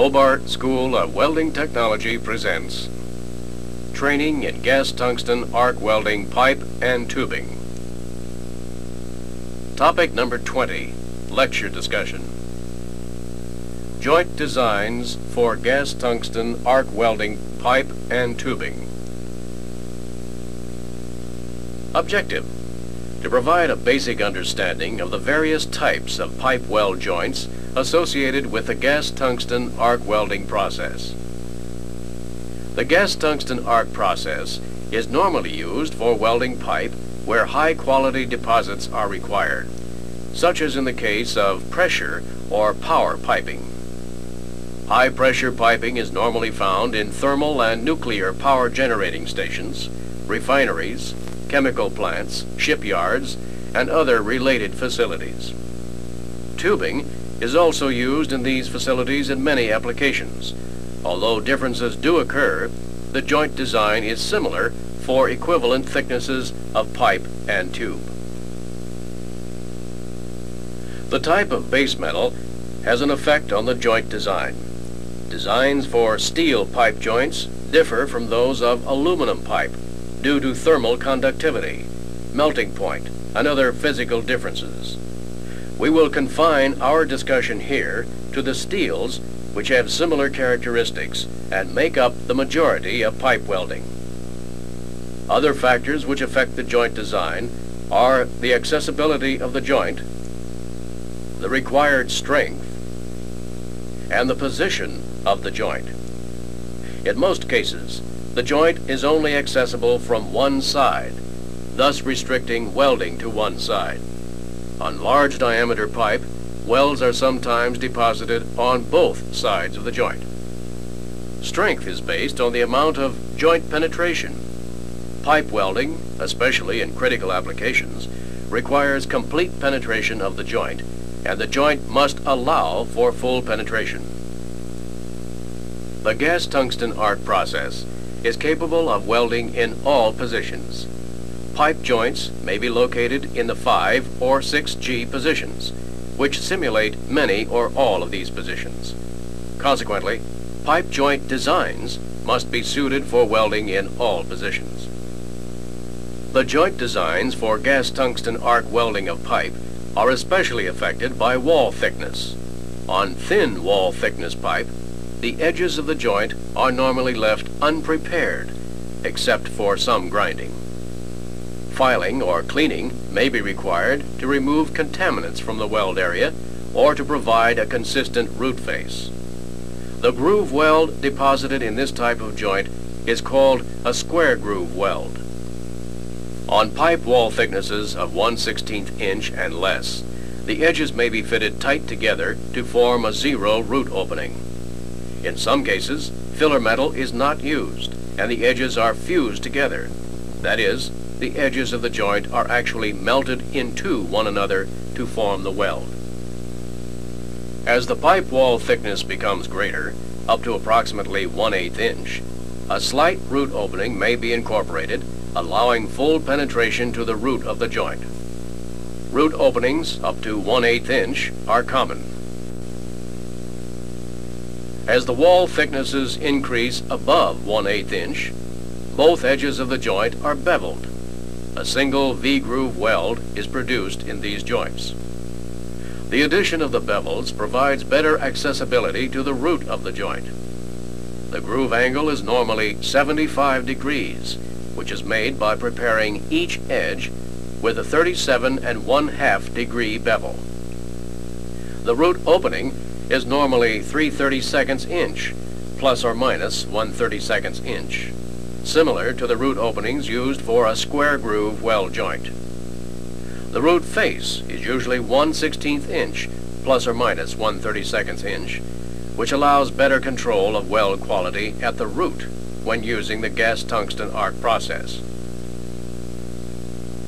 Hobart School of Welding Technology presents Training in Gas Tungsten Arc Welding Pipe and Tubing. Topic number 20, Lecture Discussion. Joint Designs for Gas Tungsten Arc Welding Pipe and Tubing. Objective to provide a basic understanding of the various types of pipe weld joints associated with the gas tungsten arc welding process. The gas tungsten arc process is normally used for welding pipe where high quality deposits are required, such as in the case of pressure or power piping. High pressure piping is normally found in thermal and nuclear power generating stations, refineries, chemical plants, shipyards, and other related facilities. Tubing is also used in these facilities in many applications. Although differences do occur, the joint design is similar for equivalent thicknesses of pipe and tube. The type of base metal has an effect on the joint design. Designs for steel pipe joints differ from those of aluminum pipe due to thermal conductivity, melting point, and other physical differences. We will confine our discussion here to the steels which have similar characteristics and make up the majority of pipe welding. Other factors which affect the joint design are the accessibility of the joint, the required strength, and the position of the joint. In most cases, the joint is only accessible from one side, thus restricting welding to one side. On large diameter pipe, welds are sometimes deposited on both sides of the joint. Strength is based on the amount of joint penetration. Pipe welding, especially in critical applications, requires complete penetration of the joint, and the joint must allow for full penetration. The gas tungsten arc process is capable of welding in all positions. Pipe joints may be located in the 5 or 6G positions, which simulate many or all of these positions. Consequently, pipe joint designs must be suited for welding in all positions. The joint designs for gas tungsten arc welding of pipe are especially affected by wall thickness. On thin wall thickness pipe, the edges of the joint are normally left unprepared, except for some grinding. Filing or cleaning may be required to remove contaminants from the weld area or to provide a consistent root face. The groove weld deposited in this type of joint is called a square groove weld. On pipe wall thicknesses of 1 16th inch and less, the edges may be fitted tight together to form a zero root opening. In some cases, filler metal is not used, and the edges are fused together. That is, the edges of the joint are actually melted into one another to form the weld. As the pipe wall thickness becomes greater, up to approximately 1 8 inch, a slight root opening may be incorporated, allowing full penetration to the root of the joint. Root openings up to 1 8 inch are common. As the wall thicknesses increase above 1 8 inch, both edges of the joint are beveled. A single V-groove weld is produced in these joints. The addition of the bevels provides better accessibility to the root of the joint. The groove angle is normally 75 degrees, which is made by preparing each edge with a 37 and 1 half degree bevel. The root opening is normally 3 32 inch, plus or minus 1 32 inch, similar to the root openings used for a square groove weld joint. The root face is usually 1 16th inch, plus or minus 1 32 inch, which allows better control of weld quality at the root when using the gas tungsten arc process.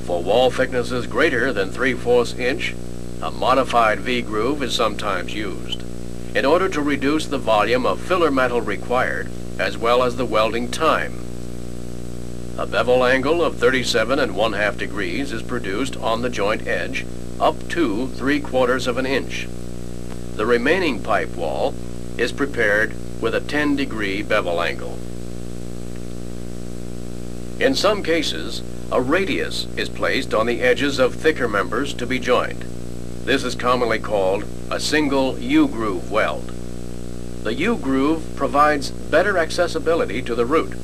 For wall thicknesses greater than 3 4 inch, a modified V-groove is sometimes used in order to reduce the volume of filler metal required, as well as the welding time. A bevel angle of 37 and 1 half degrees is produced on the joint edge up to 3 quarters of an inch. The remaining pipe wall is prepared with a 10 degree bevel angle. In some cases, a radius is placed on the edges of thicker members to be joined. This is commonly called a single U-groove weld. The U-groove provides better accessibility to the root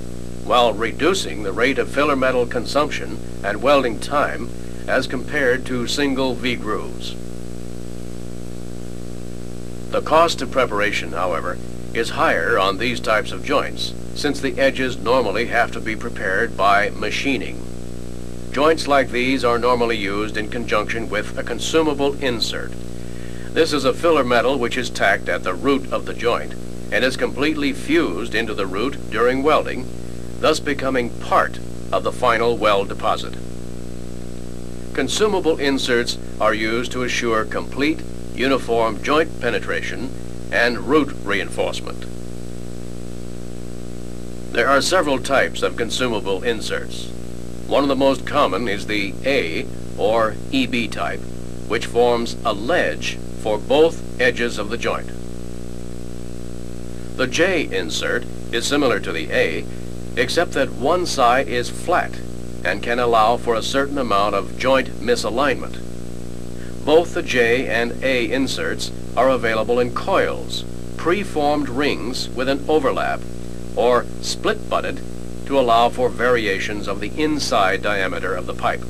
while reducing the rate of filler metal consumption and welding time as compared to single V-grooves. The cost of preparation, however, is higher on these types of joints since the edges normally have to be prepared by machining. Joints like these are normally used in conjunction with a consumable insert. This is a filler metal which is tacked at the root of the joint and is completely fused into the root during welding thus becoming part of the final weld deposit. Consumable inserts are used to assure complete, uniform joint penetration and root reinforcement. There are several types of consumable inserts. One of the most common is the A or EB type, which forms a ledge for both edges of the joint. The J insert is similar to the A except that one side is flat and can allow for a certain amount of joint misalignment. Both the J and A inserts are available in coils, pre-formed rings with an overlap, or split-butted to allow for variations of the inside diameter of the pipe.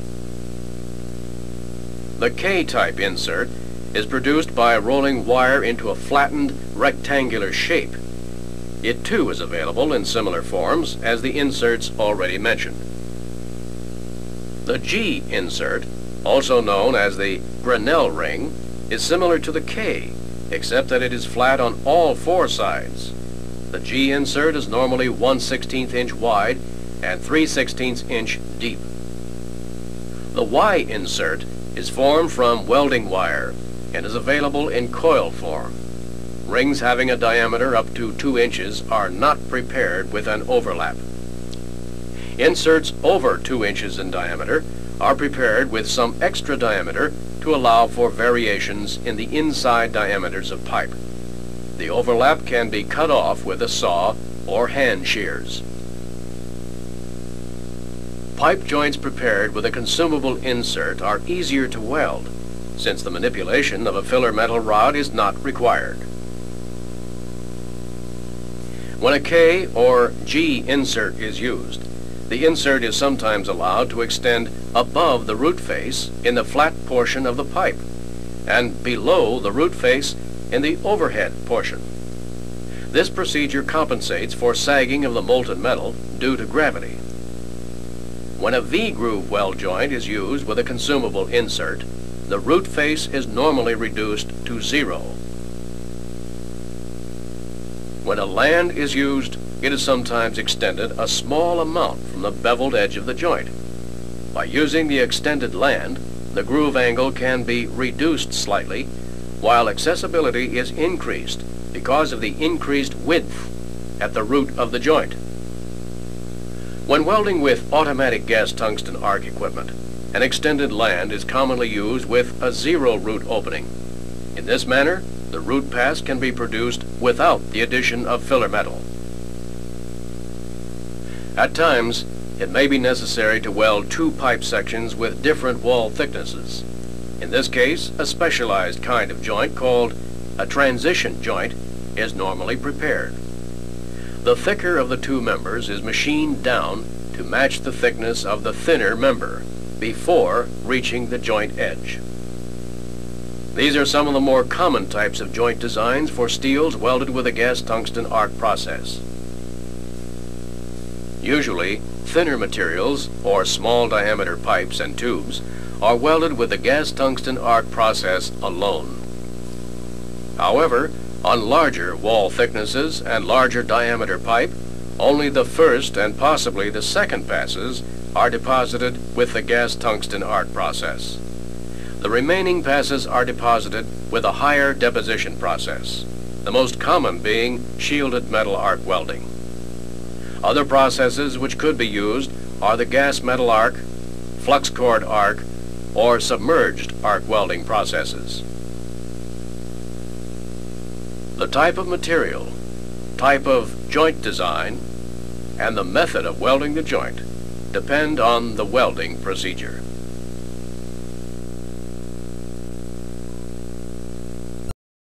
The K-type insert is produced by rolling wire into a flattened rectangular shape it too is available in similar forms as the inserts already mentioned. The G insert, also known as the Grinnell ring, is similar to the K, except that it is flat on all four sides. The G insert is normally 1 16th inch wide and 3 16th inch deep. The Y insert is formed from welding wire and is available in coil form. Rings having a diameter up to 2 inches are not prepared with an overlap. Inserts over 2 inches in diameter are prepared with some extra diameter to allow for variations in the inside diameters of pipe. The overlap can be cut off with a saw or hand shears. Pipe joints prepared with a consumable insert are easier to weld, since the manipulation of a filler metal rod is not required. When a K or G insert is used, the insert is sometimes allowed to extend above the root face in the flat portion of the pipe and below the root face in the overhead portion. This procedure compensates for sagging of the molten metal due to gravity. When a V-groove weld joint is used with a consumable insert, the root face is normally reduced to zero when a land is used, it is sometimes extended a small amount from the beveled edge of the joint. By using the extended land, the groove angle can be reduced slightly, while accessibility is increased because of the increased width at the root of the joint. When welding with automatic gas tungsten arc equipment, an extended land is commonly used with a zero root opening. This manner, the root pass can be produced without the addition of filler metal. At times, it may be necessary to weld two pipe sections with different wall thicknesses. In this case, a specialized kind of joint called a transition joint is normally prepared. The thicker of the two members is machined down to match the thickness of the thinner member before reaching the joint edge. These are some of the more common types of joint designs for steels welded with a gas tungsten arc process. Usually, thinner materials, or small diameter pipes and tubes, are welded with the gas tungsten arc process alone. However, on larger wall thicknesses and larger diameter pipe, only the first and possibly the second passes are deposited with the gas tungsten arc process. The remaining passes are deposited with a higher deposition process, the most common being shielded metal arc welding. Other processes which could be used are the gas metal arc, flux cored arc, or submerged arc welding processes. The type of material, type of joint design, and the method of welding the joint depend on the welding procedure.